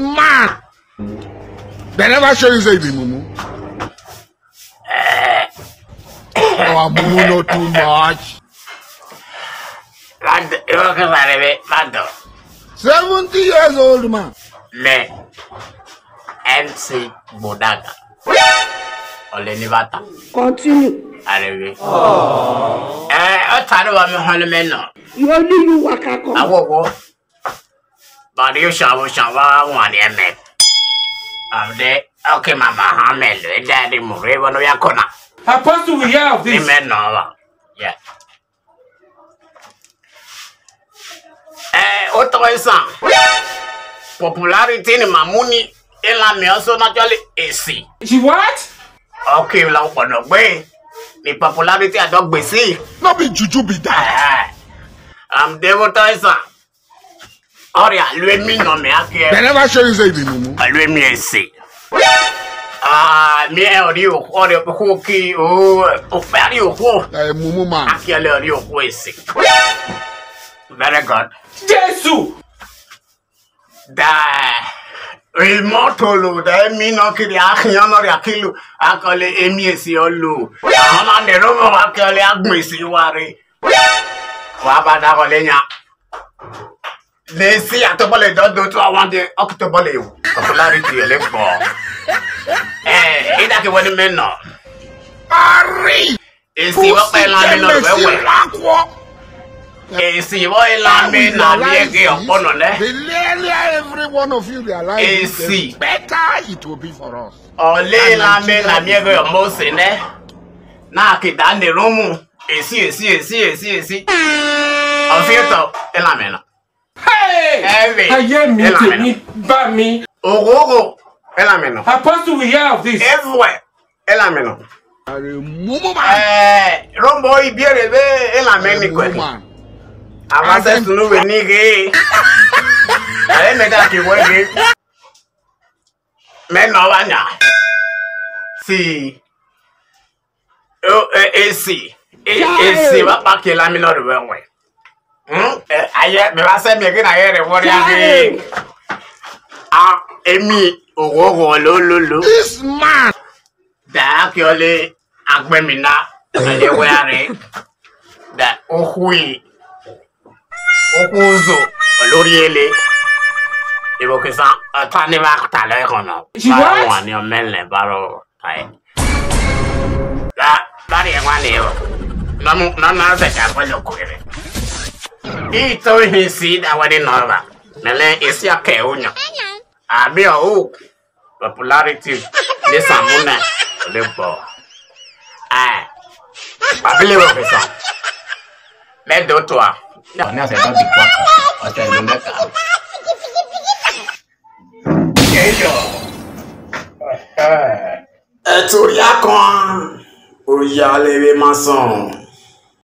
man. They never show you say the mumu. Our oh, mumu not too much. Mando, you work for Mando. Seventy years old man. Eh, me, MC Bodaga. Olenibata. Continue. Arebe. Oh. Eh, I'm ọ̀tá ló wà mí hàn lómẹ́nà. Yóò ní ìlú wákàkọ́. Àwọ̀ wọ̀. Pariu shawo okay mama hamel e daddy mure wano ya kona. Apostle we hear of this. Amen no. Yeah. Eh o to san. Popularity ni mamuni ila e mi also naturally AC. She what? Okay, la upono gbe. Ni popularity adogbe si. No be juju be that. Ah. Eh, I'm eh. um, Devo Tyson. Ọrịa alụemi nọ me aka ya. They never show you say ibi mumu. Alụemi ese. Ah, mi ẹ ọ̀rí òkú ọ̀rí òkú kí ooo òfẹ́ àrí òkú. Ẹ mumu ma. Akíọ̀lẹ̀ ọ̀rí òkú ese. Very good. Jésù. Dáa. Ìmọ̀tòlò dẹ́mi náà kiri àkìyàn náà rí àkìlù akọ̀lẹ̀ èmi èsì ọ̀lù. Àwọn máa ń dẹ̀rọ̀ mọ́ akọ̀lẹ̀ àgbọ̀n èsì wa rí. Wàá bá dákọ̀ lẹ́yìn. Lesi atobole don do to awan de okutobole yo. Popularity ele gbo. Eh, ida ke woni men no. Ari. Esi wo pe la mi no wewe. Esi wo la mi na bi e ke opono le. Believe every one of you their life. Esi better it will be for us. Ole la mi na bi e ke mo se ne. Na ke da ne romu. Esi esi esi esi esi. Afieto elamena ayé mi tèmi bá mi. ògógó ẹ là mí nà. apostle we hear of this. everywhere ẹ là mí nà. ẹ rombo ìbéèrè bẹ́ẹ̀ ẹ là mí nìkan. àwọn sẹ́sùn ló wẹ̀ ní ike. ẹ mẹ́ta kì í wọ́n ike. mẹ́nà wà nyà. sí i. Eh, ac ac wàá pàkì ẹ là mí nà rẹ̀ wẹ̀ wẹ̀ ayɛ mɛ ba sɛ mɛki e na yɛ rɛ wɔri abe a emi owowo lololo. this man. daa kiɔle agbɛmina ale wɛri da ohui okunzo olórí ele ìbòkìsàn ọtá ní bá ta lẹ́kọ̀ọ́ náà. báwo wà ní ọmọ ẹ̀lẹ́ bárò táyé. bá bá rí ẹ̀ wá ní ẹ̀ wọ̀ nánú nánú àṣẹjà pẹ̀lú kúrẹ́rẹ́ ito ihe si dawadi n'ọba mele isi aka ụnya abịa o popularity n'isa mụna ole gbọ ee babili wepesa medo otu a ọnị ọsọ ebe bikwa ọsọ ebe meka ẹtù yá kan ó yá lérè má sàn.